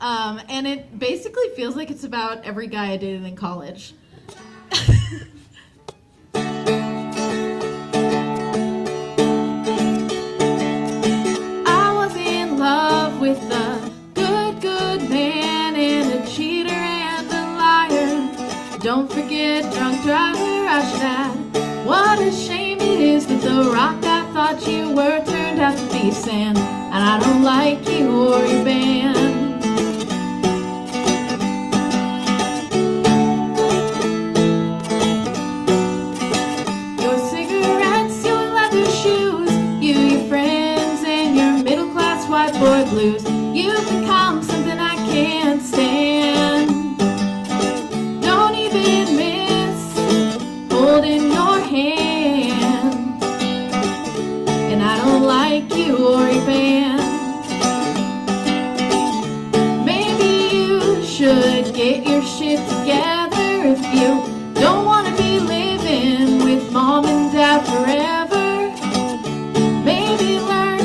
Um, and it basically feels like it's about every guy I dated in college. I was in love with a good, good man and a cheater and a liar. Don't forget, drunk driver, should add. What a shame it is that the rock I thought you were turned out to be sand. And I don't like you or your band. Blues. You've become something I can't stand. Don't even miss holding your hand. And I don't like you or your band. Maybe you should get your shit together if you don't want to be living with mom and dad forever. Maybe learn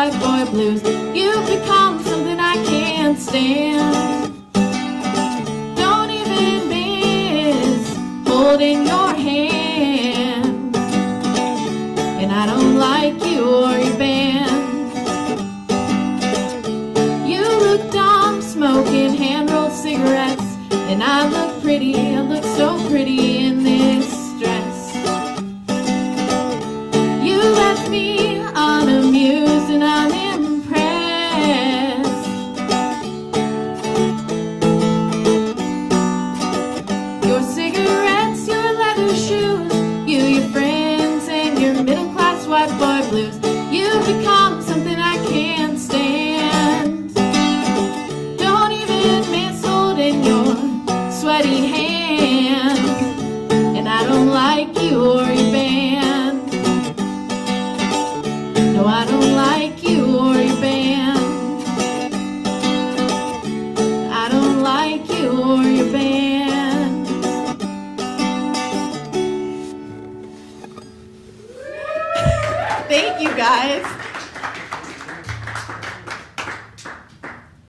white boy blues. You've become something I can't stand. Don't even miss holding your hand. And I don't like you or your band. You look dumb smoking hand rolled cigarettes. And I look pretty, like you or your band. No, I don't like you or your band. I don't like you or your band. Thank you guys.